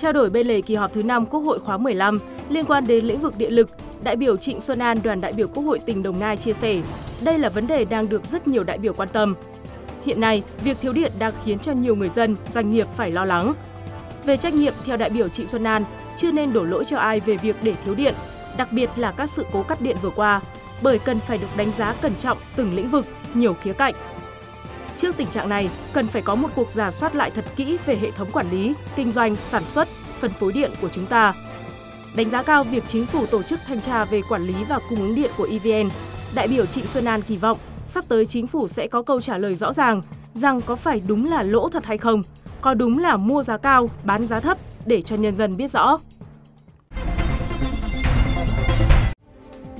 Trao đổi bên lề kỳ họp thứ 5 Quốc hội khóa 15 liên quan đến lĩnh vực điện lực, đại biểu Trịnh Xuân An đoàn đại biểu Quốc hội tỉnh Đồng Nai chia sẻ, đây là vấn đề đang được rất nhiều đại biểu quan tâm. Hiện nay, việc thiếu điện đang khiến cho nhiều người dân, doanh nghiệp phải lo lắng. Về trách nhiệm, theo đại biểu Trịnh Xuân An, chưa nên đổ lỗi cho ai về việc để thiếu điện, đặc biệt là các sự cố cắt điện vừa qua, bởi cần phải được đánh giá cẩn trọng từng lĩnh vực, nhiều khía cạnh. Trước tình trạng này, cần phải có một cuộc giả soát lại thật kỹ về hệ thống quản lý, kinh doanh, sản xuất, phân phối điện của chúng ta. Đánh giá cao việc chính phủ tổ chức thanh tra về quản lý và cung ứng điện của EVN, đại biểu Trịnh Xuân An kỳ vọng sắp tới chính phủ sẽ có câu trả lời rõ ràng rằng có phải đúng là lỗ thật hay không, có đúng là mua giá cao, bán giá thấp để cho nhân dân biết rõ.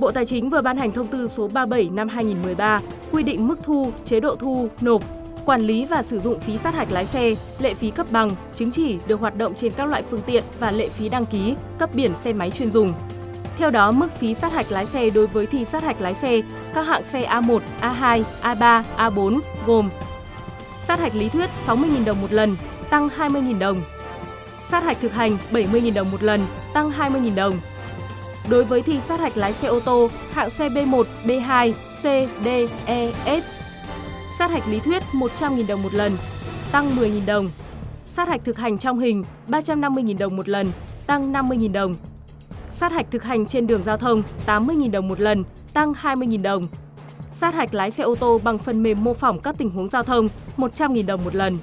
Bộ Tài chính vừa ban hành thông tư số 37 năm 2013 quy định mức thu, chế độ thu, nộp, quản lý và sử dụng phí sát hạch lái xe, lệ phí cấp bằng, chứng chỉ được hoạt động trên các loại phương tiện và lệ phí đăng ký, cấp biển xe máy chuyên dùng. Theo đó, mức phí sát hạch lái xe đối với thi sát hạch lái xe các hạng xe A1, A2, A3, A4 gồm sát hạch lý thuyết 60.000 đồng một lần, tăng 20.000 đồng. Sát hạch thực hành 70.000 đồng một lần, tăng 20.000 đồng. Đối với thi sát hạch lái xe ô tô hạng xe B1, B2, C, D, E, F, sát hạch lý thuyết 100.000 đồng một lần, tăng 10.000 đồng. Sát hạch thực hành trong hình 350.000 đồng một lần, tăng 50.000 đồng. Sát hạch thực hành trên đường giao thông 80.000 đồng một lần, tăng 20.000 đồng. Sát hạch lái xe ô tô bằng phần mềm mô phỏng các tình huống giao thông 100.000 đồng một lần.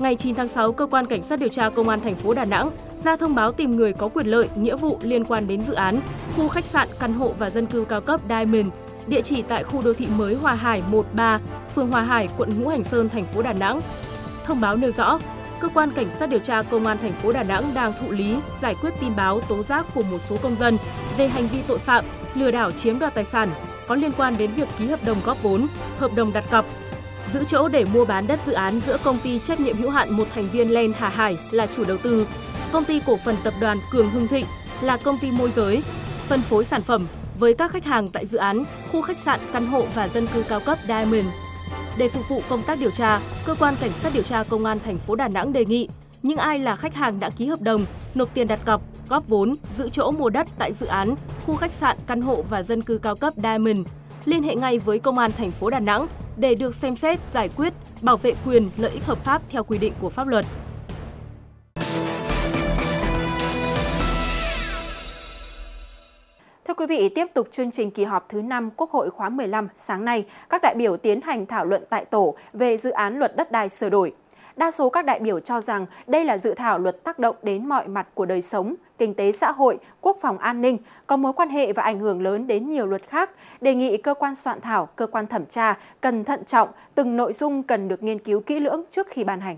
Ngày 9 tháng 6, cơ quan cảnh sát điều tra công an thành phố Đà Nẵng ra thông báo tìm người có quyền lợi, nghĩa vụ liên quan đến dự án khu khách sạn, căn hộ và dân cư cao cấp Diamond, địa chỉ tại khu đô thị mới Hòa Hải 13, phường Hòa Hải, quận Ngũ Hành Sơn, thành phố Đà Nẵng. Thông báo nêu rõ, cơ quan cảnh sát điều tra công an thành phố Đà Nẵng đang thụ lý giải quyết tin báo tố giác của một số công dân về hành vi tội phạm lừa đảo chiếm đoạt tài sản có liên quan đến việc ký hợp đồng góp vốn, hợp đồng đặt cọc, giữ chỗ để mua bán đất dự án giữa công ty trách nhiệm hữu hạn một thành viên Len Hà Hải là chủ đầu tư, công ty cổ phần tập đoàn Cường Hưng Thịnh là công ty môi giới, phân phối sản phẩm với các khách hàng tại dự án khu khách sạn, căn hộ và dân cư cao cấp Diamond. Để phục vụ công tác điều tra, cơ quan cảnh sát điều tra công an thành phố Đà Nẵng đề nghị những ai là khách hàng đã ký hợp đồng, nộp tiền đặt cọc, góp vốn, giữ chỗ mua đất tại dự án khu khách sạn, căn hộ và dân cư cao cấp Diamond liên hệ ngay với công an thành phố Đà Nẵng để được xem xét, giải quyết, bảo vệ quyền, lợi ích hợp pháp theo quy định của pháp luật. Thưa quý vị, tiếp tục chương trình kỳ họp thứ 5 Quốc hội khóa 15 sáng nay, các đại biểu tiến hành thảo luận tại tổ về dự án luật đất đai sửa đổi. Đa số các đại biểu cho rằng đây là dự thảo luật tác động đến mọi mặt của đời sống, kinh tế xã hội, quốc phòng an ninh, có mối quan hệ và ảnh hưởng lớn đến nhiều luật khác, đề nghị cơ quan soạn thảo, cơ quan thẩm tra cần thận trọng, từng nội dung cần được nghiên cứu kỹ lưỡng trước khi ban hành.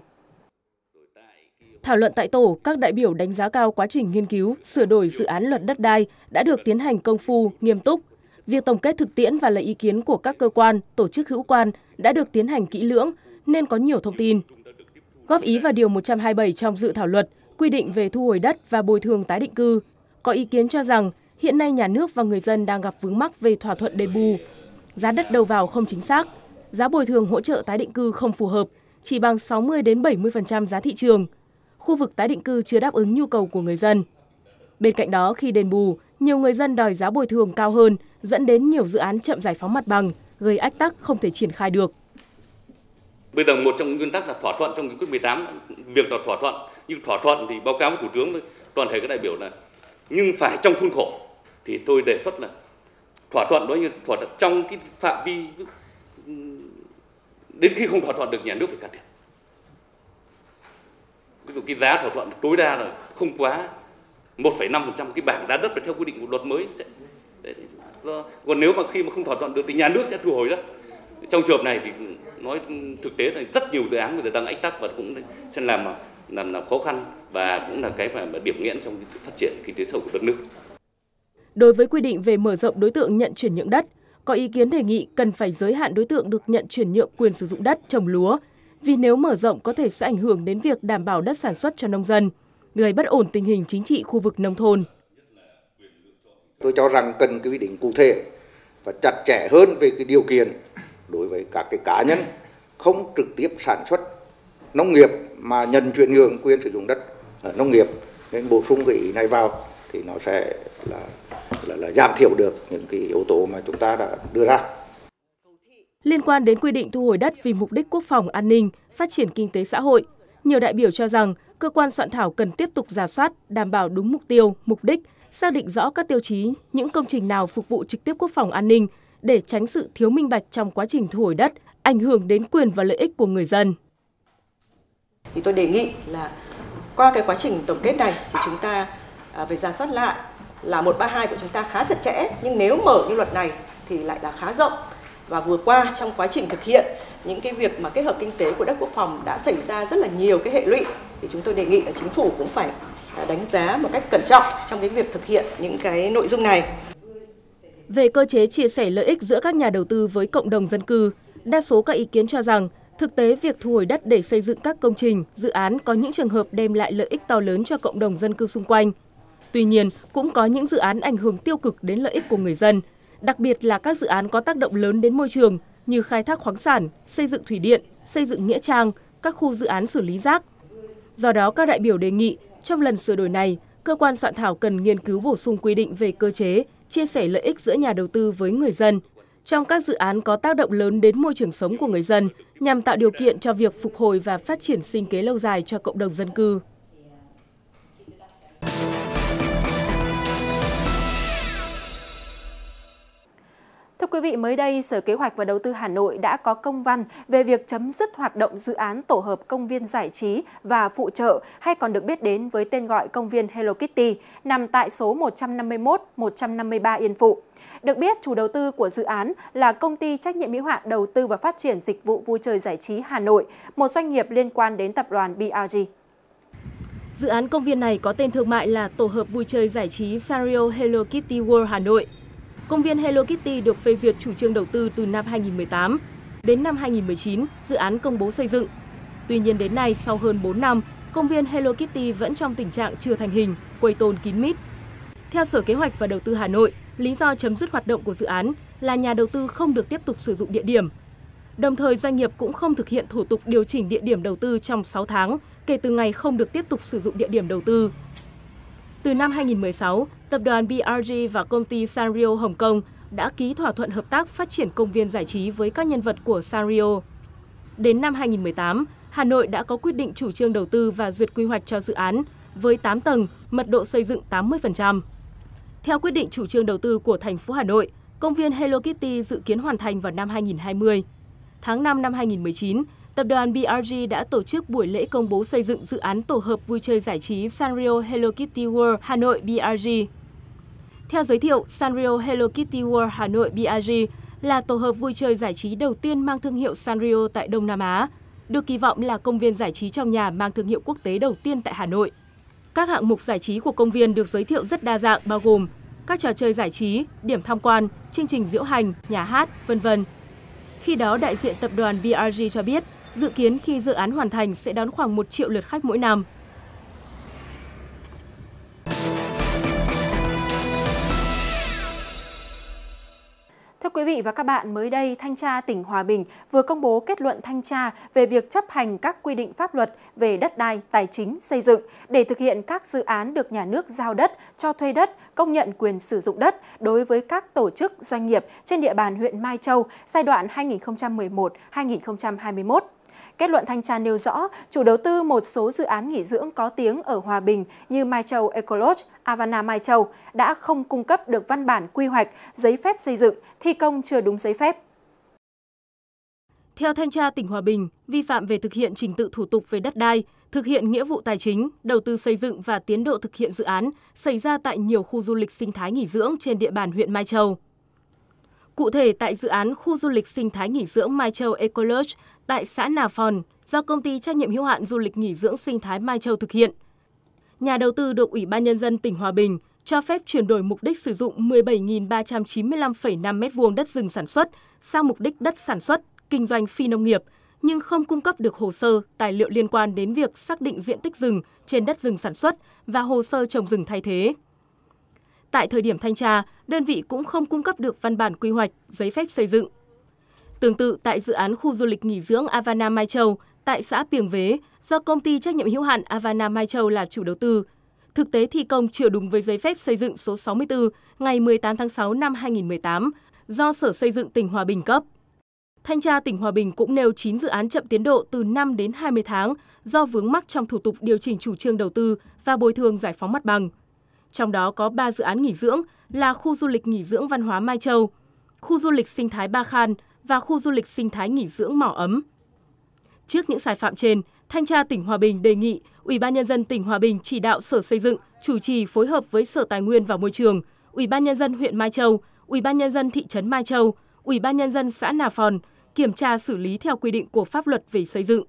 Thảo luận tại tổ, các đại biểu đánh giá cao quá trình nghiên cứu, sửa đổi dự án luật đất đai đã được tiến hành công phu, nghiêm túc. Việc tổng kết thực tiễn và lấy ý kiến của các cơ quan, tổ chức hữu quan đã được tiến hành kỹ lưỡng nên có nhiều thông tin. Góp ý vào điều 127 trong dự thảo luật quy định về thu hồi đất và bồi thường tái định cư, có ý kiến cho rằng hiện nay nhà nước và người dân đang gặp vướng mắc về thỏa thuận đền bù. Giá đất đầu vào không chính xác, giá bồi thường hỗ trợ tái định cư không phù hợp, chỉ bằng 60 đến 70% giá thị trường. Khu vực tái định cư chưa đáp ứng nhu cầu của người dân. Bên cạnh đó, khi đền bù, nhiều người dân đòi giá bồi thường cao hơn, dẫn đến nhiều dự án chậm giải phóng mặt bằng, gây ách tắc không thể triển khai được. Bây giờ một trong những nguyên tắc là thỏa thuận trong nghị quyết 18, việc là thỏa thuận, nhưng thỏa thuận thì báo cáo với Thủ tướng toàn thể các đại biểu là nhưng phải trong khuôn khổ. Thì tôi đề xuất là thỏa thuận đó như thỏa thuận trong cái phạm vi đến khi không thỏa thuận được nhà nước phải cắt thiệp Ví dụ cái giá thỏa thuận tối đa là không quá 1,5% cái bảng giá đất theo quy định của luật mới sẽ còn nếu mà khi mà không thỏa thuận được thì nhà nước sẽ thu hồi đất trong trường hợp này thì nói thực tế là rất nhiều dự án người ta đang ách tắc và cũng sẽ làm làm, làm khó khăn và cũng là cái mà, mà điểm nghẽn trong sự phát triển kinh tế xã hội của đất nước. Đối với quy định về mở rộng đối tượng nhận chuyển nhượng đất, có ý kiến đề nghị cần phải giới hạn đối tượng được nhận chuyển nhượng quyền sử dụng đất trồng lúa, vì nếu mở rộng có thể sẽ ảnh hưởng đến việc đảm bảo đất sản xuất cho nông dân, gây bất ổn tình hình chính trị khu vực nông thôn. Tôi cho rằng cần cái quy định cụ thể và chặt chẽ hơn về cái điều kiện đối với các cái cá nhân không trực tiếp sản xuất nông nghiệp mà nhận chuyển nhượng quyền sử dụng đất ở nông nghiệp nên bổ sung cái ý này vào thì nó sẽ là là, là giảm thiểu được những cái yếu tố mà chúng ta đã đưa ra. Liên quan đến quy định thu hồi đất vì mục đích quốc phòng an ninh, phát triển kinh tế xã hội, nhiều đại biểu cho rằng cơ quan soạn thảo cần tiếp tục giả soát, đảm bảo đúng mục tiêu, mục đích, xác định rõ các tiêu chí, những công trình nào phục vụ trực tiếp quốc phòng an ninh để tránh sự thiếu minh bạch trong quá trình thu hồi đất, ảnh hưởng đến quyền và lợi ích của người dân. Thì tôi đề nghị là qua cái quá trình tổng kết này thì chúng ta về phải giả soát lại là 132 của chúng ta khá chặt chẽ nhưng nếu mở cái luật này thì lại là khá rộng và vừa qua trong quá trình thực hiện những cái việc mà kết hợp kinh tế của đất quốc phòng đã xảy ra rất là nhiều cái hệ lụy thì chúng tôi đề nghị là chính phủ cũng phải à, đánh giá một cách cẩn trọng trong cái việc thực hiện những cái nội dung này. Về cơ chế chia sẻ lợi ích giữa các nhà đầu tư với cộng đồng dân cư, đa số các ý kiến cho rằng thực tế việc thu hồi đất để xây dựng các công trình, dự án có những trường hợp đem lại lợi ích to lớn cho cộng đồng dân cư xung quanh. Tuy nhiên, cũng có những dự án ảnh hưởng tiêu cực đến lợi ích của người dân, đặc biệt là các dự án có tác động lớn đến môi trường như khai thác khoáng sản, xây dựng thủy điện, xây dựng nghĩa trang, các khu dự án xử lý rác. Do đó, các đại biểu đề nghị trong lần sửa đổi này, cơ quan soạn thảo cần nghiên cứu bổ sung quy định về cơ chế, chia sẻ lợi ích giữa nhà đầu tư với người dân trong các dự án có tác động lớn đến môi trường sống của người dân, nhằm tạo điều kiện cho việc phục hồi và phát triển sinh kế lâu dài cho cộng đồng dân cư. Thưa quý vị, mới đây Sở Kế hoạch và Đầu tư Hà Nội đã có công văn về việc chấm dứt hoạt động dự án tổ hợp công viên giải trí và phụ trợ hay còn được biết đến với tên gọi công viên Hello Kitty nằm tại số 151-153 Yên Phụ. Được biết, chủ đầu tư của dự án là công ty trách nhiệm hữu hạn đầu tư và phát triển dịch vụ vui chơi giải trí Hà Nội, một doanh nghiệp liên quan đến tập đoàn BRG. Dự án công viên này có tên thương mại là Tổ hợp vui chơi giải trí Sario Hello Kitty World Hà Nội Công viên Hello Kitty được phê duyệt chủ trương đầu tư từ năm 2018. Đến năm 2019, dự án công bố xây dựng. Tuy nhiên đến nay, sau hơn 4 năm, công viên Hello Kitty vẫn trong tình trạng chưa thành hình, quây tôn kín mít. Theo Sở Kế hoạch và Đầu tư Hà Nội, lý do chấm dứt hoạt động của dự án là nhà đầu tư không được tiếp tục sử dụng địa điểm. Đồng thời, doanh nghiệp cũng không thực hiện thủ tục điều chỉnh địa điểm đầu tư trong 6 tháng kể từ ngày không được tiếp tục sử dụng địa điểm đầu tư. Từ năm 2016, tập đoàn BRG và công ty Sanrio Hồng Kông đã ký thỏa thuận hợp tác phát triển công viên giải trí với các nhân vật của Sanrio. Đến năm 2018, Hà Nội đã có quyết định chủ trương đầu tư và duyệt quy hoạch cho dự án với 8 tầng, mật độ xây dựng 80%. Theo quyết định chủ trương đầu tư của thành phố Hà Nội, công viên Hello Kitty dự kiến hoàn thành vào năm 2020. Tháng 5 năm 2019, tập đoàn BRG đã tổ chức buổi lễ công bố xây dựng dự án tổ hợp vui chơi giải trí Sanrio Hello Kitty World Hà Nội BRG. Theo giới thiệu, Sanrio Hello Kitty World Hà Nội BRG là tổ hợp vui chơi giải trí đầu tiên mang thương hiệu Sanrio tại Đông Nam Á, được kỳ vọng là công viên giải trí trong nhà mang thương hiệu quốc tế đầu tiên tại Hà Nội. Các hạng mục giải trí của công viên được giới thiệu rất đa dạng bao gồm các trò chơi giải trí, điểm tham quan, chương trình diễu hành, nhà hát, vân vân. Khi đó, đại diện tập đoàn BRG cho biết, dự kiến khi dự án hoàn thành sẽ đón khoảng 1 triệu lượt khách mỗi năm. Thưa quý vị và các bạn, mới đây Thanh tra tỉnh Hòa Bình vừa công bố kết luận thanh tra về việc chấp hành các quy định pháp luật về đất đai, tài chính, xây dựng để thực hiện các dự án được nhà nước giao đất, cho thuê đất, công nhận quyền sử dụng đất đối với các tổ chức doanh nghiệp trên địa bàn huyện Mai Châu giai đoạn 2011-2021. Kết luận thanh tra nêu rõ, chủ đầu tư một số dự án nghỉ dưỡng có tiếng ở Hòa Bình như Mai Châu Ecolodge, Avana Mai Châu đã không cung cấp được văn bản quy hoạch, giấy phép xây dựng, thi công chưa đúng giấy phép. Theo thanh tra tỉnh Hòa Bình, vi phạm về thực hiện trình tự thủ tục về đất đai, thực hiện nghĩa vụ tài chính, đầu tư xây dựng và tiến độ thực hiện dự án xảy ra tại nhiều khu du lịch sinh thái nghỉ dưỡng trên địa bàn huyện Mai Châu. Cụ thể, tại dự án khu du lịch sinh thái nghỉ dưỡng Mai Châu Ecolodge tại xã Nà Phòn do công ty trách nhiệm hữu hạn du lịch nghỉ dưỡng sinh thái Mai Châu thực hiện. Nhà đầu tư được Ủy ban Nhân dân tỉnh Hòa Bình cho phép chuyển đổi mục đích sử dụng 17.395,5 m2 đất rừng sản xuất sang mục đích đất sản xuất, kinh doanh phi nông nghiệp, nhưng không cung cấp được hồ sơ, tài liệu liên quan đến việc xác định diện tích rừng trên đất rừng sản xuất và hồ sơ trồng rừng thay thế. Tại thời điểm thanh tra, đơn vị cũng không cung cấp được văn bản quy hoạch, giấy phép xây dựng. Tương tự tại dự án khu du lịch nghỉ dưỡng Avana Mai Châu tại xã Piềng Vế do công ty trách nhiệm hữu hạn Avana Mai Châu là chủ đầu tư. Thực tế thi công chưa đúng với giấy phép xây dựng số 64 ngày 18 tháng 6 năm 2018 do Sở Xây dựng tỉnh Hòa Bình cấp. Thanh tra tỉnh Hòa Bình cũng nêu 9 dự án chậm tiến độ từ 5 đến 20 tháng do vướng mắc trong thủ tục điều chỉnh chủ trương đầu tư và bồi thường giải phóng mặt bằng. Trong đó có 3 dự án nghỉ dưỡng là khu du lịch nghỉ dưỡng văn hóa Mai Châu, khu du lịch sinh thái Ba Khan và khu du lịch sinh thái nghỉ dưỡng Mỏ Ấm. Trước những sai phạm trên, Thanh tra tỉnh Hòa Bình đề nghị Ủy ban nhân dân tỉnh Hòa Bình chỉ đạo Sở Xây dựng chủ trì phối hợp với Sở Tài nguyên và Môi trường, Ủy ban nhân dân huyện Mai Châu, Ủy ban nhân dân thị trấn Mai Châu, Ủy ban nhân dân xã Nà Phòn kiểm tra xử lý theo quy định của pháp luật về xây dựng.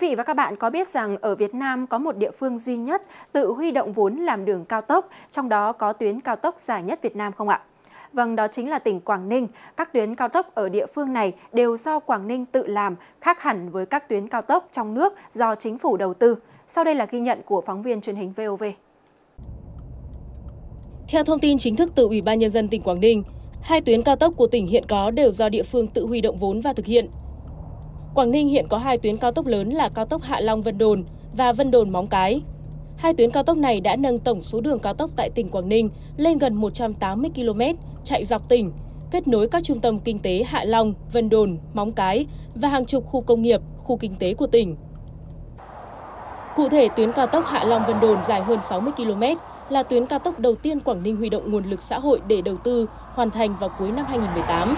Vị và các bạn có biết rằng ở Việt Nam có một địa phương duy nhất tự huy động vốn làm đường cao tốc, trong đó có tuyến cao tốc dài nhất Việt Nam không ạ? Vâng, đó chính là tỉnh Quảng Ninh. Các tuyến cao tốc ở địa phương này đều do Quảng Ninh tự làm, khác hẳn với các tuyến cao tốc trong nước do chính phủ đầu tư. Sau đây là ghi nhận của phóng viên truyền hình VOV. Theo thông tin chính thức từ Ủy ban Nhân dân tỉnh Quảng Ninh, hai tuyến cao tốc của tỉnh hiện có đều do địa phương tự huy động vốn và thực hiện. Quảng Ninh hiện có hai tuyến cao tốc lớn là cao tốc Hạ Long Vân Đồn và Vân Đồn Móng Cái. Hai tuyến cao tốc này đã nâng tổng số đường cao tốc tại tỉnh Quảng Ninh lên gần 180 km, chạy dọc tỉnh, kết nối các trung tâm kinh tế Hạ Long, Vân Đồn, Móng Cái và hàng chục khu công nghiệp, khu kinh tế của tỉnh. Cụ thể, tuyến cao tốc Hạ Long Vân Đồn dài hơn 60 km là tuyến cao tốc đầu tiên Quảng Ninh huy động nguồn lực xã hội để đầu tư, hoàn thành vào cuối năm 2018.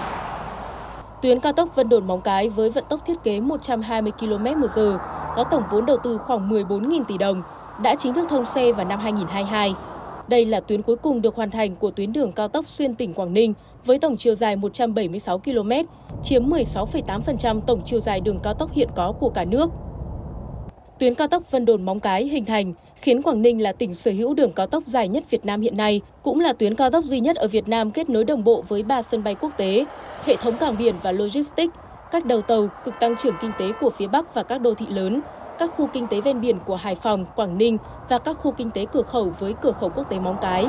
Tuyến cao tốc Vân Đồn Móng Cái với vận tốc thiết kế 120 km một giờ, có tổng vốn đầu tư khoảng 14.000 tỷ đồng, đã chính thức thông xe vào năm 2022. Đây là tuyến cuối cùng được hoàn thành của tuyến đường cao tốc xuyên tỉnh Quảng Ninh với tổng chiều dài 176 km, chiếm 16,8% tổng chiều dài đường cao tốc hiện có của cả nước. Tuyến cao tốc Vân Đồn Móng Cái hình thành khiến Quảng Ninh là tỉnh sở hữu đường cao tốc dài nhất Việt Nam hiện nay, cũng là tuyến cao tốc duy nhất ở Việt Nam kết nối đồng bộ với ba sân bay quốc tế, hệ thống cảng biển và logistics, các đầu tàu, cực tăng trưởng kinh tế của phía Bắc và các đô thị lớn, các khu kinh tế ven biển của Hải Phòng, Quảng Ninh và các khu kinh tế cửa khẩu với cửa khẩu quốc tế Móng Cái.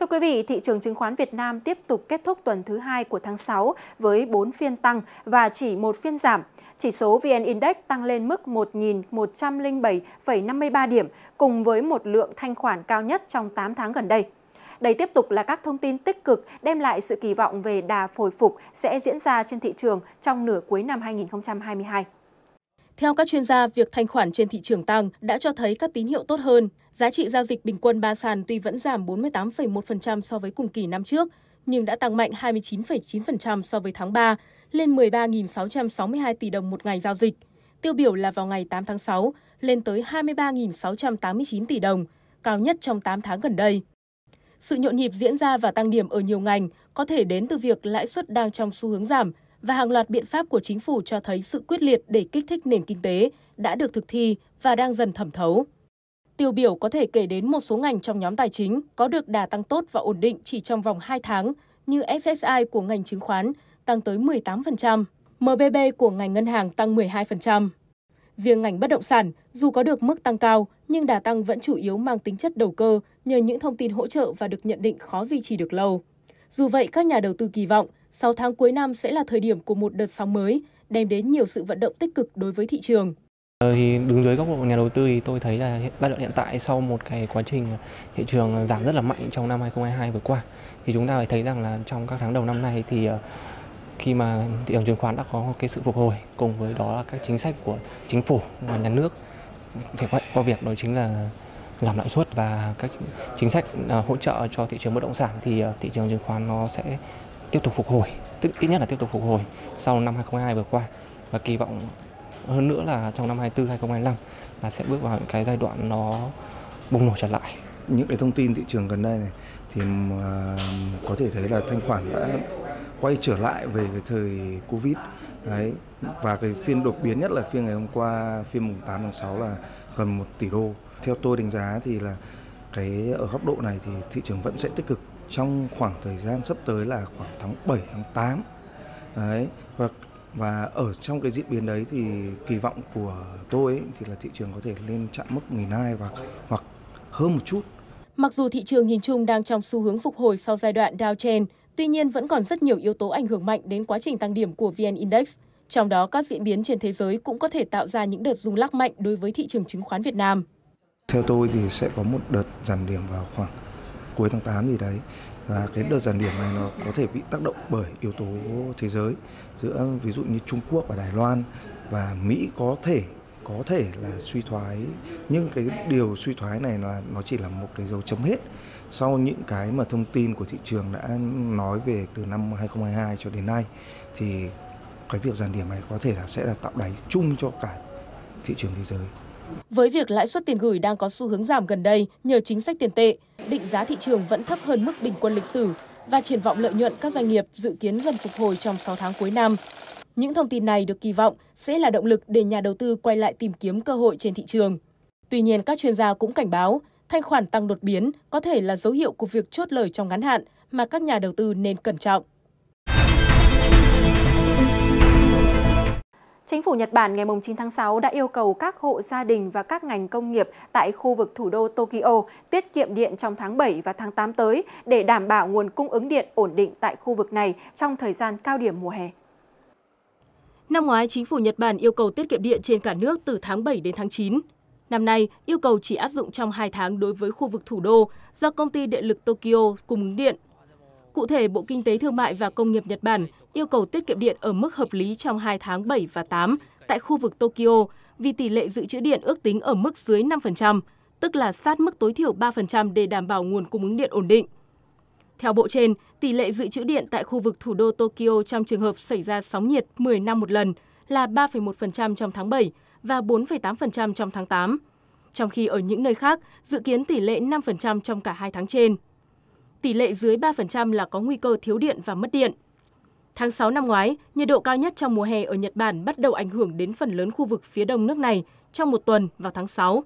Thưa quý vị, thị trường chứng khoán Việt Nam tiếp tục kết thúc tuần thứ hai của tháng 6 với 4 phiên tăng và chỉ một phiên giảm. Chỉ số VN Index tăng lên mức 1.107,53 điểm cùng với một lượng thanh khoản cao nhất trong 8 tháng gần đây. Đây tiếp tục là các thông tin tích cực đem lại sự kỳ vọng về đà hồi phục sẽ diễn ra trên thị trường trong nửa cuối năm 2022. Theo các chuyên gia, việc thanh khoản trên thị trường tăng đã cho thấy các tín hiệu tốt hơn. Giá trị giao dịch bình quân ba sàn tuy vẫn giảm 48,1% so với cùng kỳ năm trước, nhưng đã tăng mạnh 29,9% so với tháng 3, lên 13.662 tỷ đồng một ngày giao dịch. Tiêu biểu là vào ngày 8 tháng 6, lên tới 23.689 tỷ đồng, cao nhất trong 8 tháng gần đây. Sự nhộn nhịp diễn ra và tăng điểm ở nhiều ngành có thể đến từ việc lãi suất đang trong xu hướng giảm và hàng loạt biện pháp của chính phủ cho thấy sự quyết liệt để kích thích nền kinh tế đã được thực thi và đang dần thẩm thấu. Tiêu biểu có thể kể đến một số ngành trong nhóm tài chính có được đà tăng tốt và ổn định chỉ trong vòng 2 tháng như SSI của ngành chứng khoán tăng tới 18%, MBB của ngành ngân hàng tăng 12%. Riêng ngành bất động sản, dù có được mức tăng cao, nhưng đà tăng vẫn chủ yếu mang tính chất đầu cơ nhờ những thông tin hỗ trợ và được nhận định khó duy trì được lâu. Dù vậy, các nhà đầu tư kỳ vọng 6 tháng cuối năm sẽ là thời điểm của một đợt sóng mới, đem đến nhiều sự vận động tích cực đối với thị trường. Ờ, thì đứng dưới góc độ nhà đầu tư thì tôi thấy là giai đoạn hiện tại sau một cái quá trình thị trường giảm rất là mạnh trong năm 2022 vừa qua thì chúng ta phải thấy rằng là trong các tháng đầu năm nay thì ờ, khi mà thị trường chứng khoán đã có cái sự phục hồi cùng với đó là các chính sách của chính phủ và nhà nước thì qua việc đó chính là giảm lãi suất và các chính sách ờ, hỗ trợ cho thị trường bất động sản thì thị trường chứng khoán nó sẽ tiếp tục phục hồi, tức ít nhất là tiếp tục phục hồi sau năm 2022 vừa qua. Và kỳ vọng hơn nữa là trong năm 24 2025 là sẽ bước vào những cái giai đoạn nó bùng nổ trở lại. Những cái thông tin thị trường gần đây này thì à, có thể thấy là thanh khoản đã quay trở lại về cái thời Covid đấy, và cái phiên đột biến nhất là phiên ngày hôm qua, phiên mùng 8 tháng 6 là gần 1 tỷ đô. Theo tôi đánh giá thì là cái ở góc độ này thì thị trường vẫn sẽ tích cực trong khoảng thời gian sắp tới là khoảng tháng 7 tháng 8 đấy, và và ở trong cái diễn biến đấy thì kỳ vọng của tôi ấy, thì là thị trường có thể lên chạm mức 1.200 và hoặc hơn một chút. Mặc dù thị trường nhìn chung đang trong xu hướng phục hồi sau giai đoạn downtrend, tuy nhiên vẫn còn rất nhiều yếu tố ảnh hưởng mạnh đến quá trình tăng điểm của VN Index. Trong đó, các diễn biến trên thế giới cũng có thể tạo ra những đợt rung lắc mạnh đối với thị trường chứng khoán Việt Nam. Theo tôi thì sẽ có một đợt giảm điểm vào khoảng cuối tháng 8 gì đấy và cái đợt giảm điểm này nó có thể bị tác động bởi yếu tố thế giới. Giữa ví dụ như Trung Quốc và Đài Loan và Mỹ có thể có thể là suy thoái. Nhưng cái điều suy thoái này là, nó chỉ là một cái dấu chấm hết. Sau những cái mà thông tin của thị trường đã nói về từ năm 2022 cho đến nay, thì cái việc giảm điểm này có thể là sẽ là tạo đáy chung cho cả thị trường thế giới. Với việc lãi suất tiền gửi đang có xu hướng giảm gần đây nhờ chính sách tiền tệ, định giá thị trường vẫn thấp hơn mức bình quân lịch sử và triển vọng lợi nhuận các doanh nghiệp dự kiến dần phục hồi trong 6 tháng cuối năm. Những thông tin này được kỳ vọng sẽ là động lực để nhà đầu tư quay lại tìm kiếm cơ hội trên thị trường. Tuy nhiên, các chuyên gia cũng cảnh báo, thanh khoản tăng đột biến có thể là dấu hiệu của việc chốt lời trong ngắn hạn mà các nhà đầu tư nên cẩn trọng. Chính phủ Nhật Bản ngày 9 tháng 6 đã yêu cầu các hộ gia đình và các ngành công nghiệp tại khu vực thủ đô Tokyo tiết kiệm điện trong tháng 7 và tháng 8 tới để đảm bảo nguồn cung ứng điện ổn định tại khu vực này trong thời gian cao điểm mùa hè. Năm ngoái, chính phủ Nhật Bản yêu cầu tiết kiệm điện trên cả nước từ tháng 7 đến tháng 9. Năm nay, yêu cầu chỉ áp dụng trong 2 tháng đối với khu vực thủ đô do công ty điện lực Tokyo cung ứng điện. Cụ thể, Bộ Kinh tế Thương mại và Công nghiệp Nhật Bản yêu cầu tiết kiệm điện ở mức hợp lý trong 2 tháng 7 và 8 tại khu vực Tokyo vì tỷ lệ dự trữ điện ước tính ở mức dưới 5%, tức là sát mức tối thiểu 3% để đảm bảo nguồn cung ứng điện ổn định. Theo bộ trên, tỷ lệ dự trữ điện tại khu vực thủ đô Tokyo trong trường hợp xảy ra sóng nhiệt 10 năm một lần là 3,1% trong tháng 7 và 4,8% trong tháng 8, trong khi ở những nơi khác dự kiến tỷ lệ 5% trong cả hai tháng trên. Tỷ lệ dưới 3% là có nguy cơ thiếu điện và mất điện. Tháng 6 năm ngoái, nhiệt độ cao nhất trong mùa hè ở Nhật Bản bắt đầu ảnh hưởng đến phần lớn khu vực phía đông nước này trong một tuần vào tháng 6,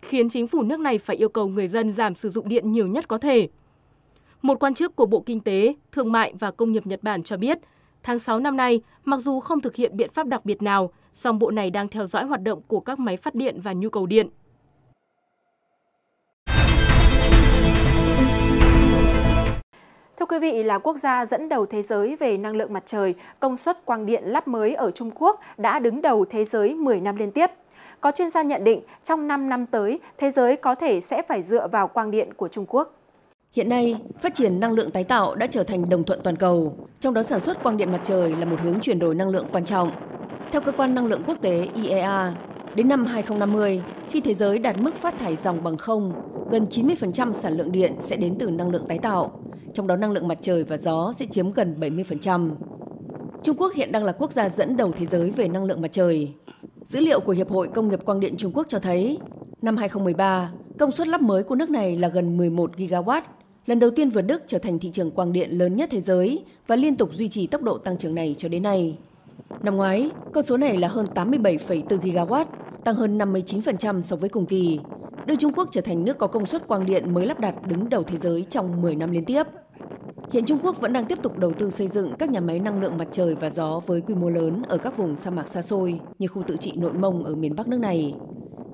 khiến chính phủ nước này phải yêu cầu người dân giảm sử dụng điện nhiều nhất có thể. Một quan chức của Bộ Kinh tế, Thương mại và Công nghiệp Nhật Bản cho biết, tháng 6 năm nay, mặc dù không thực hiện biện pháp đặc biệt nào, song bộ này đang theo dõi hoạt động của các máy phát điện và nhu cầu điện. Thưa quý vị, là quốc gia dẫn đầu thế giới về năng lượng mặt trời, công suất quang điện lắp mới ở Trung Quốc đã đứng đầu thế giới 10 năm liên tiếp. Có chuyên gia nhận định, trong 5 năm tới, thế giới có thể sẽ phải dựa vào quang điện của Trung Quốc. Hiện nay, phát triển năng lượng tái tạo đã trở thành đồng thuận toàn cầu, trong đó sản xuất quang điện mặt trời là một hướng chuyển đổi năng lượng quan trọng. Theo cơ quan năng lượng quốc tế IEA, đến năm 2050, khi thế giới đạt mức phát thải dòng bằng không, gần 90% sản lượng điện sẽ đến từ năng lượng tái tạo, trong đó năng lượng mặt trời và gió sẽ chiếm gần 70%. Trung Quốc hiện đang là quốc gia dẫn đầu thế giới về năng lượng mặt trời. Dữ liệu của Hiệp hội Công nghiệp Quang điện Trung Quốc cho thấy, năm 2013, công suất lắp mới của nước này là gần 11 gigawatt, lần đầu tiên vượt Đức trở thành thị trường quang điện lớn nhất thế giới và liên tục duy trì tốc độ tăng trưởng này cho đến nay. Năm ngoái, con số này là hơn 87,4 gigawatt, tăng hơn 59% so với cùng kỳ, đưa Trung Quốc trở thành nước có công suất quang điện mới lắp đặt đứng đầu thế giới trong 10 năm liên tiếp. Hiện Trung Quốc vẫn đang tiếp tục đầu tư xây dựng các nhà máy năng lượng mặt trời và gió với quy mô lớn ở các vùng sa mạc xa xôi như khu tự trị Nội Mông ở miền Bắc nước này.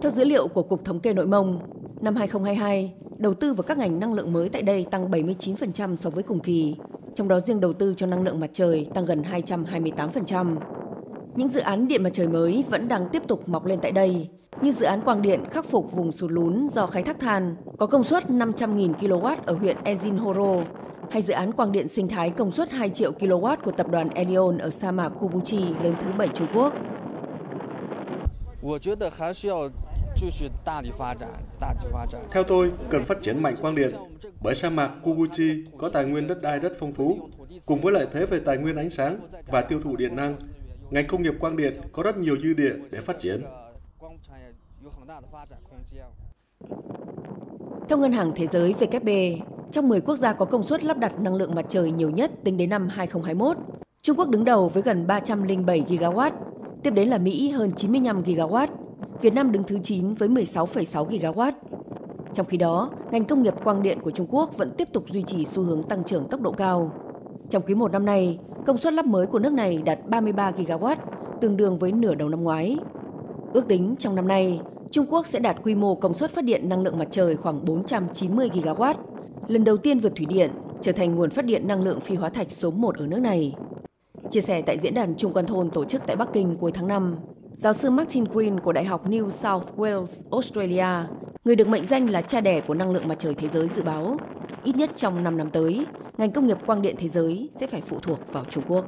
Theo dữ liệu của Cục Thống kê Nội Mông, năm 2022, đầu tư vào các ngành năng lượng mới tại đây tăng 79% so với cùng kỳ, trong đó riêng đầu tư cho năng lượng mặt trời tăng gần 228%. Những dự án điện mặt trời mới vẫn đang tiếp tục mọc lên tại đây, như dự án quang điện khắc phục vùng sụt lún do khai thác than có công suất 500.000 kW ở huyện Ejinhoro hay dự án quang điện sinh thái công suất 2 triệu kW của tập đoàn Elion ở sa mạc Kubuchi lớn thứ bảy Trung Quốc. Theo tôi, cần phát triển mạnh quang điện, bởi sa mạc Kubuchi có tài nguyên đất đai rất phong phú, cùng với lợi thế về tài nguyên ánh sáng và tiêu thụ điện năng. Ngành công nghiệp quang điện có rất nhiều dư địa để phát triển. Theo Ngân hàng Thế giới WB, trong 10 quốc gia có công suất lắp đặt năng lượng mặt trời nhiều nhất tính đến năm 2021, Trung Quốc đứng đầu với gần 307 gigawatt, tiếp đến là Mỹ hơn 95 gigawatt, Việt Nam đứng thứ 9 với 16,6 gigawatt. Trong khi đó, ngành công nghiệp quang điện của Trung Quốc vẫn tiếp tục duy trì xu hướng tăng trưởng tốc độ cao. Trong quý 1 năm nay, công suất lắp mới của nước này đạt 33 GW, tương đương với nửa đầu năm ngoái. Ước tính trong năm nay, Trung Quốc sẽ đạt quy mô công suất phát điện năng lượng mặt trời khoảng 490 GW, lần đầu tiên vượt thủy điện, trở thành nguồn phát điện năng lượng phi hóa thạch số 1 ở nước này. Chia sẻ tại diễn đàn Trung quan thôn tổ chức tại Bắc Kinh cuối tháng 5, giáo sư Martin Green của Đại học New South Wales, Australia, người được mệnh danh là cha đẻ của năng lượng mặt trời thế giới dự báo, ít nhất trong 5 năm tới, ngành công nghiệp quang điện thế giới sẽ phải phụ thuộc vào Trung Quốc.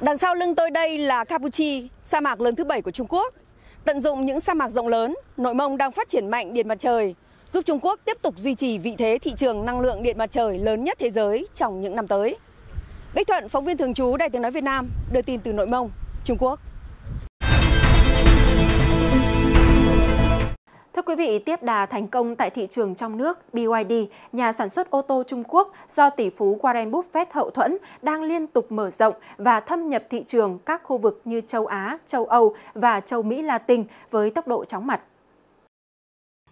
Đằng sau lưng tôi đây là Campuchia, sa mạc lớn thứ bảy của Trung Quốc. Tận dụng những sa mạc rộng lớn, nội mông đang phát triển mạnh điện mặt trời, giúp Trung Quốc tiếp tục duy trì vị thế thị trường năng lượng điện mặt trời lớn nhất thế giới trong những năm tới. Bích Thuận, phóng viên thường trú Đài tiếng nói Việt Nam, đưa tin từ Nội Mông, Trung Quốc. Thưa quý vị, tiếp đà thành công tại thị trường trong nước, BYD, nhà sản xuất ô tô Trung Quốc do tỷ phú Warren Buffett hậu thuẫn, đang liên tục mở rộng và thâm nhập thị trường các khu vực như châu Á, châu Âu và châu Mỹ Latin với tốc độ chóng mặt.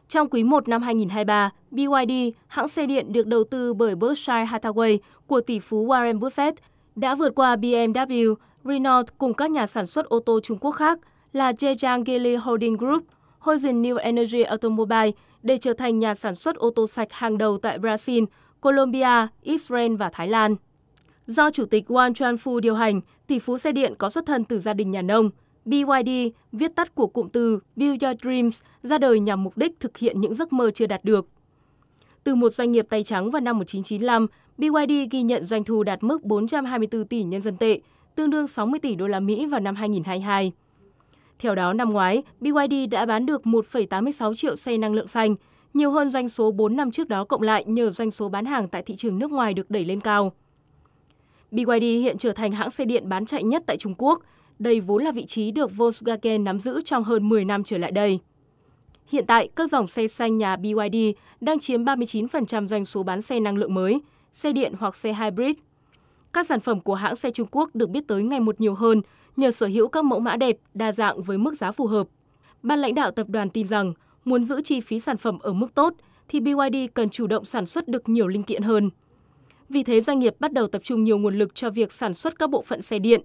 Trong quý 1 năm 2023, BYD, hãng xe điện được đầu tư bởi Berkshire Hathaway của tỷ phú Warren Buffett, đã vượt qua BMW, Renault cùng các nhà sản xuất ô tô Trung Quốc khác là Zhejiang Geely Holding Group, Horizon New Energy Automobile để trở thành nhà sản xuất ô tô sạch hàng đầu tại Brazil, Colombia, Israel và Thái Lan. Do Chủ tịch Wang Chuanfu điều hành, tỷ phú xe điện có xuất thân từ gia đình nhà nông. BYD, viết tắt của cụm từ Build Your Dreams, ra đời nhằm mục đích thực hiện những giấc mơ chưa đạt được. Từ một doanh nghiệp tay trắng vào năm 1995, BYD ghi nhận doanh thu đạt mức 424 tỷ nhân dân tệ, tương đương 60 tỷ đô la Mỹ vào năm 2022. Theo đó, năm ngoái, BYD đã bán được 1,86 triệu xe năng lượng xanh, nhiều hơn doanh số 4 năm trước đó cộng lại nhờ doanh số bán hàng tại thị trường nước ngoài được đẩy lên cao. BYD hiện trở thành hãng xe điện bán chạy nhất tại Trung Quốc. Đây vốn là vị trí được Volkswagen nắm giữ trong hơn 10 năm trở lại đây. Hiện tại, các dòng xe xanh nhà BYD đang chiếm 39% doanh số bán xe năng lượng mới, xe điện hoặc xe hybrid. Các sản phẩm của hãng xe Trung Quốc được biết tới ngày một nhiều hơn nhờ sở hữu các mẫu mã đẹp, đa dạng với mức giá phù hợp. Ban lãnh đạo tập đoàn tin rằng muốn giữ chi phí sản phẩm ở mức tốt thì BYD cần chủ động sản xuất được nhiều linh kiện hơn. Vì thế doanh nghiệp bắt đầu tập trung nhiều nguồn lực cho việc sản xuất các bộ phận xe điện.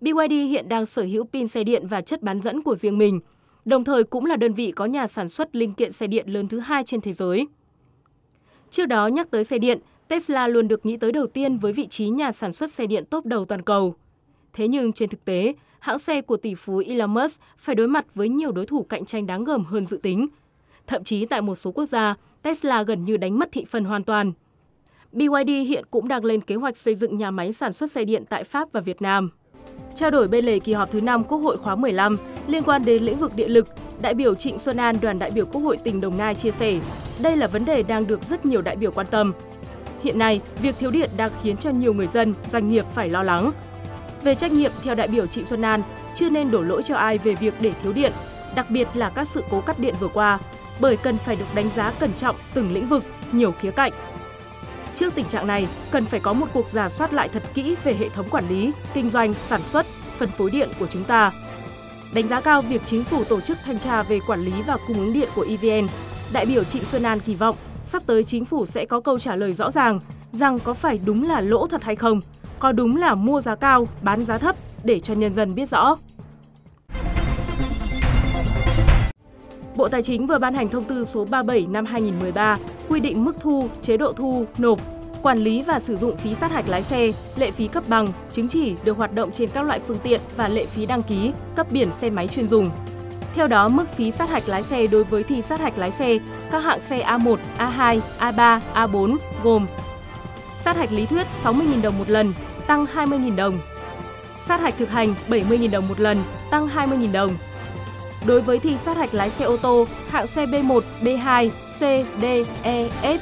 BYD hiện đang sở hữu pin xe điện và chất bán dẫn của riêng mình, đồng thời cũng là đơn vị có nhà sản xuất linh kiện xe điện lớn thứ hai trên thế giới. Trước đó nhắc tới xe điện, Tesla luôn được nghĩ tới đầu tiên với vị trí nhà sản xuất xe điện top đầu toàn cầu. Thế nhưng trên thực tế, hãng xe của tỷ phú Elon Musk phải đối mặt với nhiều đối thủ cạnh tranh đáng gờm hơn dự tính. Thậm chí tại một số quốc gia, Tesla gần như đánh mất thị phần hoàn toàn. BYD hiện cũng đang lên kế hoạch xây dựng nhà máy sản xuất xe điện tại Pháp và Việt Nam. Trao đổi bên lề kỳ họp thứ 5 Quốc hội khóa 15 liên quan đến lĩnh vực điện lực, đại biểu Trịnh Xuân An đoàn đại biểu Quốc hội tỉnh Đồng Nai chia sẻ, đây là vấn đề đang được rất nhiều đại biểu quan tâm. Hiện nay, việc thiếu điện đang khiến cho nhiều người dân, doanh nghiệp phải lo lắng. Về trách nhiệm, theo đại biểu Trịnh Xuân An, chưa nên đổ lỗi cho ai về việc để thiếu điện, đặc biệt là các sự cố cắt điện vừa qua, bởi cần phải được đánh giá cẩn trọng từng lĩnh vực, nhiều khía cạnh. Trước tình trạng này, cần phải có một cuộc giả soát lại thật kỹ về hệ thống quản lý, kinh doanh, sản xuất, phân phối điện của chúng ta. Đánh giá cao việc chính phủ tổ chức thanh tra về quản lý và cung ứng điện của EVN, đại biểu Trịnh Xuân An kỳ vọng sắp tới chính phủ sẽ có câu trả lời rõ ràng rằng có phải đúng là lỗ thật hay không, có đúng là mua giá cao, bán giá thấp để cho nhân dân biết rõ. Bộ Tài chính vừa ban hành thông tư số 37 năm 2013 quy định mức thu, chế độ thu, nộp, quản lý và sử dụng phí sát hạch lái xe, lệ phí cấp bằng, chứng chỉ được hoạt động trên các loại phương tiện và lệ phí đăng ký, cấp biển xe máy chuyên dùng. Theo đó, mức phí sát hạch lái xe đối với thi sát hạch lái xe các hạng xe A1, A2, A3, A4 gồm sát hạch lý thuyết 60.000 đồng một lần, tăng 20.000 đồng. Sát hạch thực hành 70.000 đồng một lần, tăng 20.000 đồng. Đối với thi sát hạch lái xe ô tô hạng xe B1, B2, C, D, E, F.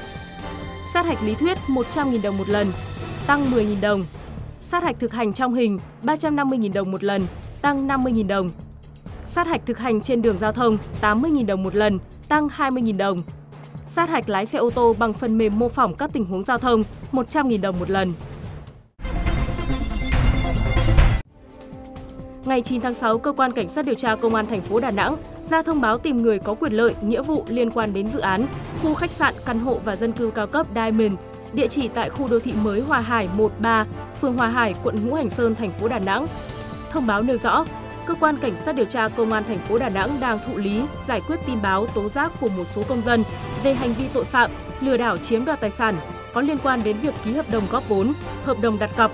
Sát hạch lý thuyết 100.000 đồng một lần, tăng 10.000 đồng. Sát hạch thực hành trong hình 350.000 đồng một lần, tăng 50.000 đồng. Sát hạch thực hành trên đường giao thông 80.000 đồng một lần, tăng 20.000 đồng. Sát hạch lái xe ô tô bằng phần mềm mô phỏng các tình huống giao thông 100.000 đồng một lần. Ngày 9 tháng 6, cơ quan cảnh sát điều tra công an thành phố Đà Nẵng ra thông báo tìm người có quyền lợi, nghĩa vụ liên quan đến dự án khu khách sạn, căn hộ và dân cư cao cấp Diamond, địa chỉ tại khu đô thị mới Hòa Hải 13, phường Hòa Hải, quận Ngũ Hành Sơn, thành phố Đà Nẵng. Thông báo nêu rõ, cơ quan cảnh sát điều tra công an thành phố Đà Nẵng đang thụ lý giải quyết tin báo tố giác của một số công dân về hành vi tội phạm lừa đảo chiếm đoạt tài sản có liên quan đến việc ký hợp đồng góp vốn, hợp đồng đặt cọc,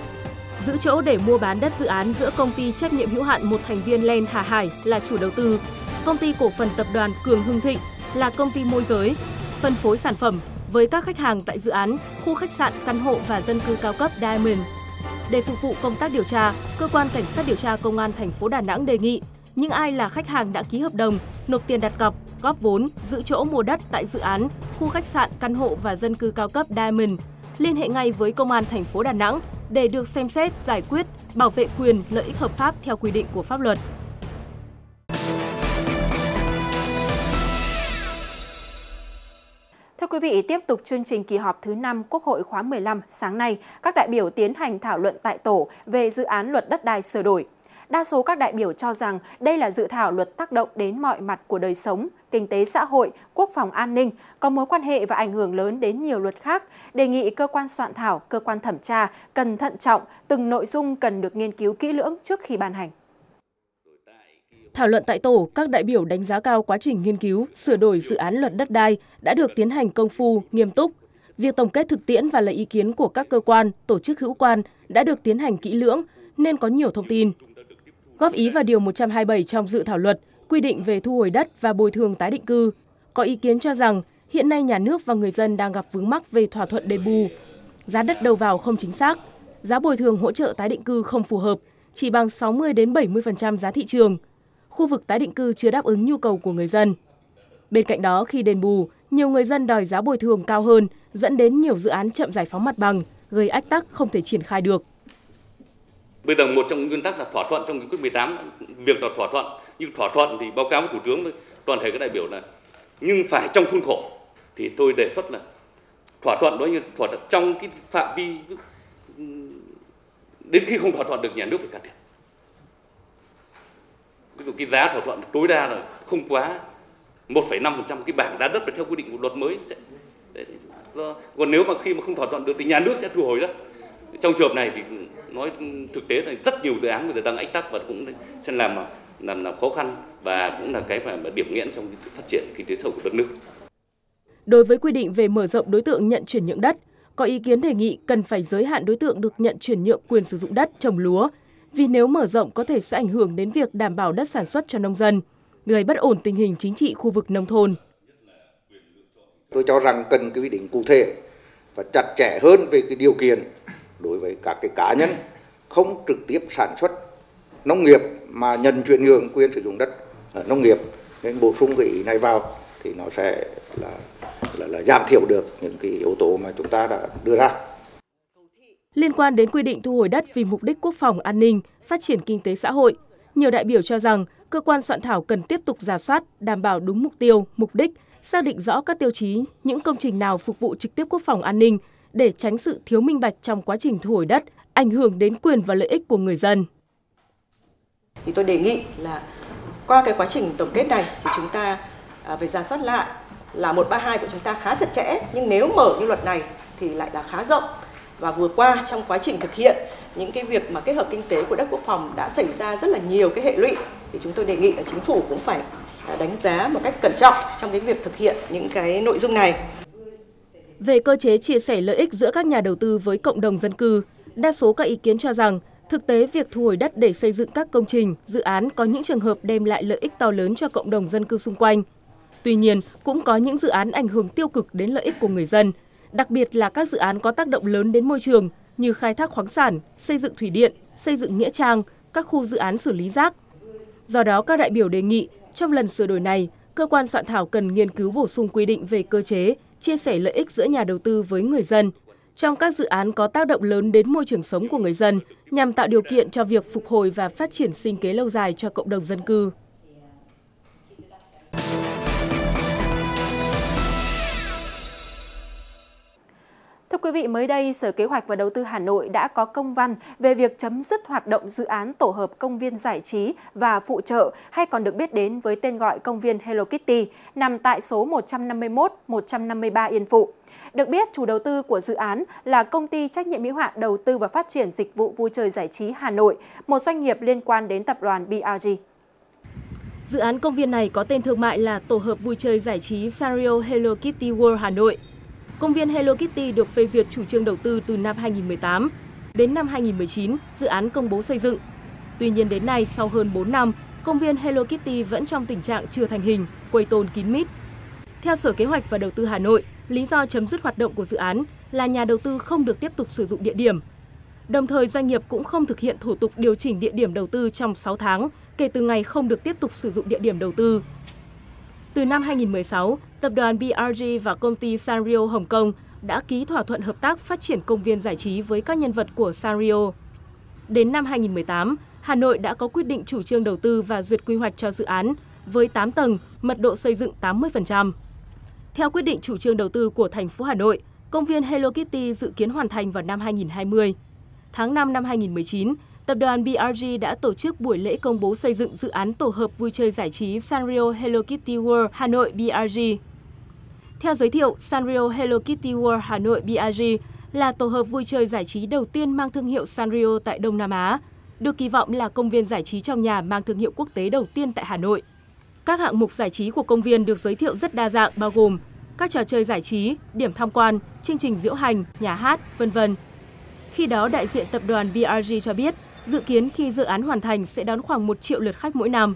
giữ chỗ để mua bán đất dự án giữa công ty trách nhiệm hữu hạn một thành viên Len Hà Hải là chủ đầu tư, công ty cổ phần tập đoàn Cường Hưng Thịnh là công ty môi giới, phân phối sản phẩm với các khách hàng tại dự án khu khách sạn, căn hộ và dân cư cao cấp Diamond. Để phục vụ công tác điều tra, cơ quan cảnh sát điều tra công an thành phố Đà Nẵng đề nghị những ai là khách hàng đã ký hợp đồng, nộp tiền đặt cọc, góp vốn, giữ chỗ mua đất tại dự án khu khách sạn, căn hộ và dân cư cao cấp Diamond liên hệ ngay với công an thành phố Đà Nẵng để được xem xét, giải quyết, bảo vệ quyền lợi ích hợp pháp theo quy định của pháp luật. Thưa quý vị, tiếp tục chương trình kỳ họp thứ 5 Quốc hội khóa 15 sáng nay, các đại biểu tiến hành thảo luận tại tổ về dự án luật đất đai sửa đổi. Đa số các đại biểu cho rằng đây là dự thảo luật tác động đến mọi mặt của đời sống, kinh tế xã hội, quốc phòng an ninh, có mối quan hệ và ảnh hưởng lớn đến nhiều luật khác, đề nghị cơ quan soạn thảo, cơ quan thẩm tra cần thận trọng, từng nội dung cần được nghiên cứu kỹ lưỡng trước khi ban hành. Thảo luận tại tổ, các đại biểu đánh giá cao quá trình nghiên cứu, sửa đổi dự án luật đất đai đã được tiến hành công phu, nghiêm túc. Việc tổng kết thực tiễn và lấy ý kiến của các cơ quan, tổ chức hữu quan đã được tiến hành kỹ lưỡng nên có nhiều thông tin. Góp ý vào điều 127 trong dự thảo luật quy định về thu hồi đất và bồi thường tái định cư. Có ý kiến cho rằng hiện nay nhà nước và người dân đang gặp vướng mắc về thỏa thuận đền bù, giá đất đầu vào không chính xác, giá bồi thường hỗ trợ tái định cư không phù hợp, chỉ bằng 60 đến 70% giá thị trường. Khu vực tái định cư chưa đáp ứng nhu cầu của người dân. Bên cạnh đó, khi đền bù, nhiều người dân đòi giá bồi thường cao hơn, dẫn đến nhiều dự án chậm giải phóng mặt bằng, gây ách tắc không thể triển khai được. Bây giờ một trong những nguyên tắc là thỏa thuận trong nghị quyết 18, việc là thỏa thuận, nhưng thỏa thuận thì báo cáo với thủ tướng với toàn thể các đại biểu là nhưng phải trong khuôn khổ. Thì tôi đề xuất là thỏa thuận đó như thỏa thuận trong cái phạm vi đến khi không thỏa thuận được nhà nước phải can thiệp ví dụ cái giá thỏa thuận tối đa là không quá 1,5% cái bảng giá đất theo quy định của luật mới sẽ còn nếu mà khi mà không thỏa thuận được thì nhà nước sẽ thu hồi đất trong trường hợp này thì nói thực tế là rất nhiều dự án bây giờ đang ách tắc và cũng sẽ làm làm làm khó khăn và cũng là cái mà, mà điểm nghẽn trong sự phát triển kinh tế xã hội của đất nước. Đối với quy định về mở rộng đối tượng nhận chuyển nhượng đất, có ý kiến đề nghị cần phải giới hạn đối tượng được nhận chuyển nhượng quyền sử dụng đất trồng lúa, vì nếu mở rộng có thể sẽ ảnh hưởng đến việc đảm bảo đất sản xuất cho nông dân, gây bất ổn tình hình chính trị khu vực nông thôn. Tôi cho rằng cần cái quy định cụ thể và chặt chẽ hơn về cái điều kiện đối với các cái cá nhân không trực tiếp sản xuất nông nghiệp mà nhận chuyển nhượng quyền sử dụng đất ở nông nghiệp nên bổ sung cái ý này vào thì nó sẽ là là, là giảm thiểu được những cái yếu tố mà chúng ta đã đưa ra. Liên quan đến quy định thu hồi đất vì mục đích quốc phòng an ninh, phát triển kinh tế xã hội, nhiều đại biểu cho rằng cơ quan soạn thảo cần tiếp tục giả soát, đảm bảo đúng mục tiêu, mục đích, xác định rõ các tiêu chí, những công trình nào phục vụ trực tiếp quốc phòng an ninh để tránh sự thiếu minh bạch trong quá trình thu hồi đất, ảnh hưởng đến quyền và lợi ích của người dân. Thì tôi đề nghị là qua cái quá trình tổng kết này thì chúng ta à, phải ra soát lại là 132 của chúng ta khá chặt chẽ nhưng nếu mở cái luật này thì lại là khá rộng và vừa qua trong quá trình thực hiện những cái việc mà kết hợp kinh tế của đất quốc phòng đã xảy ra rất là nhiều cái hệ lụy thì chúng tôi đề nghị là chính phủ cũng phải à, đánh giá một cách cẩn trọng trong cái việc thực hiện những cái nội dung này. Về cơ chế chia sẻ lợi ích giữa các nhà đầu tư với cộng đồng dân cư, đa số các ý kiến cho rằng thực tế việc thu hồi đất để xây dựng các công trình, dự án có những trường hợp đem lại lợi ích to lớn cho cộng đồng dân cư xung quanh. Tuy nhiên, cũng có những dự án ảnh hưởng tiêu cực đến lợi ích của người dân, đặc biệt là các dự án có tác động lớn đến môi trường như khai thác khoáng sản, xây dựng thủy điện, xây dựng nghĩa trang, các khu dự án xử lý rác. Do đó, các đại biểu đề nghị trong lần sửa đổi này, cơ quan soạn thảo cần nghiên cứu bổ sung quy định về cơ chế, chia sẻ lợi ích giữa nhà đầu tư với người dân trong các dự án có tác động lớn đến môi trường sống của người dân, nhằm tạo điều kiện cho việc phục hồi và phát triển sinh kế lâu dài cho cộng đồng dân cư. Thưa quý vị, mới đây Sở Kế hoạch và Đầu tư Hà Nội đã có công văn về việc chấm dứt hoạt động dự án tổ hợp công viên giải trí và phụ trợ hay còn được biết đến với tên gọi công viên Hello Kitty nằm tại số 151-153 Yên Phụ. Được biết, chủ đầu tư của dự án là công ty trách nhiệm hữu hạn đầu tư và phát triển dịch vụ vui chơi giải trí Hà Nội, một doanh nghiệp liên quan đến tập đoàn BRG. Dự án công viên này có tên thương mại là Tổ hợp vui chơi giải trí Sario Hello Kitty World Hà Nội. Công viên Hello Kitty được phê duyệt chủ trương đầu tư từ năm 2018. Đến năm 2019, dự án công bố xây dựng. Tuy nhiên đến nay, sau hơn 4 năm, công viên Hello Kitty vẫn trong tình trạng chưa thành hình, quây tôn kín mít. Theo Sở Kế hoạch và Đầu tư Hà Nội, lý do chấm dứt hoạt động của dự án là nhà đầu tư không được tiếp tục sử dụng địa điểm. Đồng thời, doanh nghiệp cũng không thực hiện thủ tục điều chỉnh địa điểm đầu tư trong 6 tháng kể từ ngày không được tiếp tục sử dụng địa điểm đầu tư. Từ năm 2016, tập đoàn BRG và công ty Sanrio Hồng Kông đã ký thỏa thuận hợp tác phát triển công viên giải trí với các nhân vật của Sanrio. Đến năm 2018, Hà Nội đã có quyết định chủ trương đầu tư và duyệt quy hoạch cho dự án với 8 tầng, mật độ xây dựng 80%. Theo quyết định chủ trương đầu tư của thành phố Hà Nội, công viên Hello Kitty dự kiến hoàn thành vào năm 2020. Tháng 5 năm 2019, tập đoàn BRG đã tổ chức buổi lễ công bố xây dựng dự án tổ hợp vui chơi giải trí Sanrio Hello Kitty World Hà Nội BRG. Theo giới thiệu, Sanrio Hello Kitty World Hà Nội BRG là tổ hợp vui chơi giải trí đầu tiên mang thương hiệu Sanrio tại Đông Nam Á, được kỳ vọng là công viên giải trí trong nhà mang thương hiệu quốc tế đầu tiên tại Hà Nội. Các hạng mục giải trí của công viên được giới thiệu rất đa dạng bao gồm các trò chơi giải trí, điểm tham quan, chương trình diễu hành, nhà hát, vân vân. Khi đó, đại diện tập đoàn BRG cho biết, dự kiến khi dự án hoàn thành sẽ đón khoảng 1 triệu lượt khách mỗi năm.